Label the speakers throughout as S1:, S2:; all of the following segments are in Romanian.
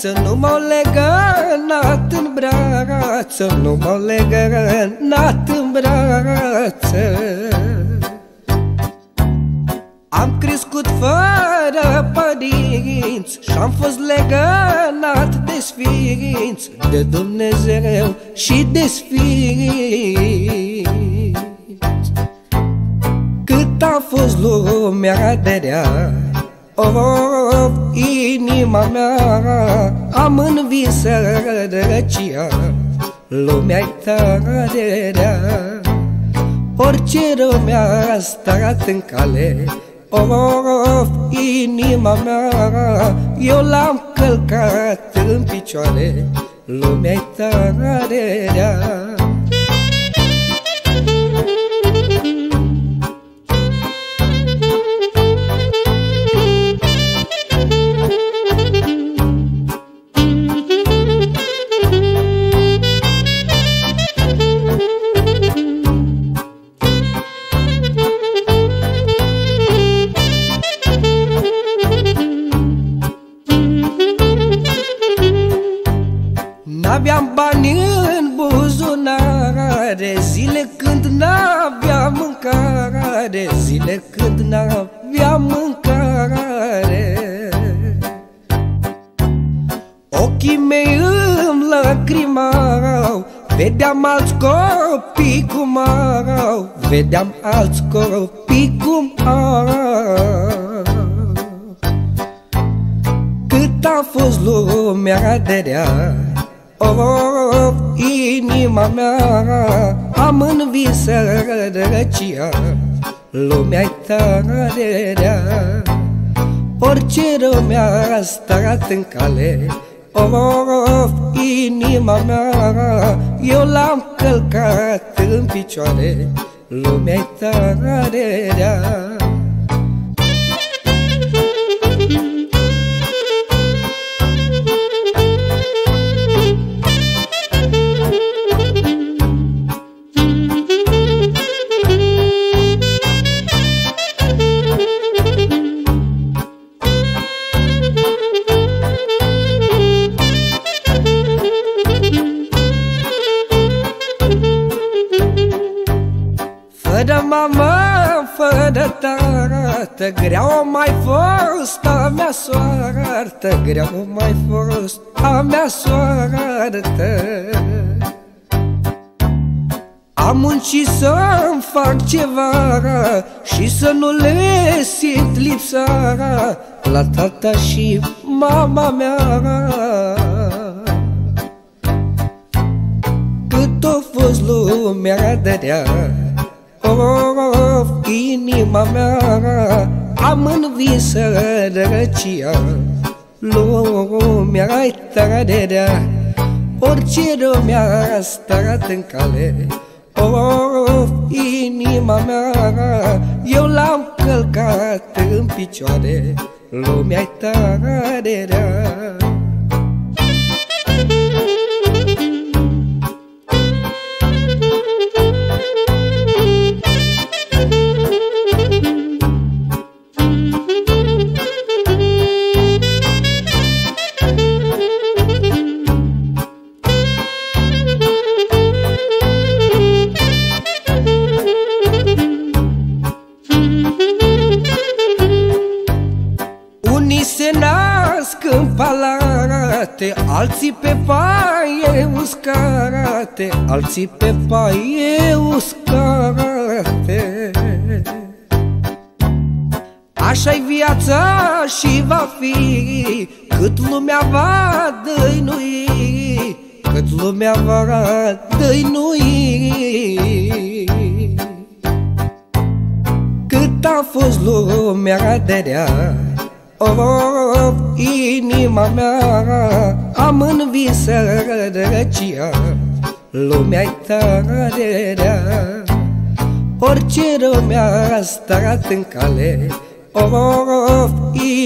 S1: viață Nu m-au legănat în brață Nu m-au legănat în brață Am crescut fără părinți Și-am fost legănat de sfinți De Dumnezeu și de sfinți. Cât a fost lumea de rea Oh, inima mea Am învins răcia Lumea-i tare rea. Orice rău mi-a stat în cale. Oh, inima mea Eu l-am călcat în picioare. Lumea-i tare rea buzunare Zile când n-aveam mâncare Zile când n-aveam mâncare. Ochii mei îmi lăcrimau Vedeam alți copii cum au Vedeam alți copii cum au Cât a fost lumea de rea Oh, inima mea Am învins răcia Lumea-i tare rea. Orice rău mi-a stat în cale. Oh, inima mea Eu l-am călcat în picioare. Lumea-i tare rea Fără mamă, fără tată Grea o mai fost a mea soartă Grea o mai fost a mea soartă. Am muncit să-mi fac ceva Și să nu le simt lipsa La tata și mama mea. Cât a fost lumea de rea Oh, inima mea Am învins răcia Lumea-i tare rea Orice rău mi-a stat în cale. Oh, inima mea Eu l-am călcat în picioare. Lumea-i tare rea palate Alții pe paie uscate Alții pe paie uscate Așa-i viața și va fi Cât lumea va dăinui Cât lumea va dăinui. Cât a fost lumea de rea Oh, inima mea Am învins răcia Lumea-i tare rea. Orice rău mi-a stat în cale. Oh,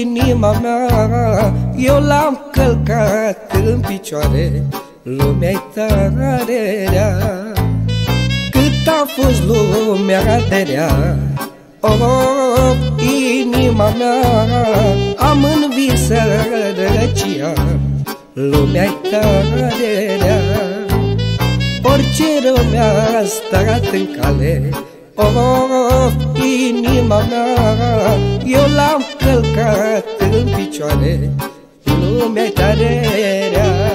S1: inima mea Eu l-am călcat în picioare. Lumea-i tare rea. Cât a fost lumea de rea? Oh, inima mea Am învins răcia lumea-i tare rea. Orice rău mi-a stat în cale Oh, inima mea, eu l-am călcat în picioare Lumea-i tare rea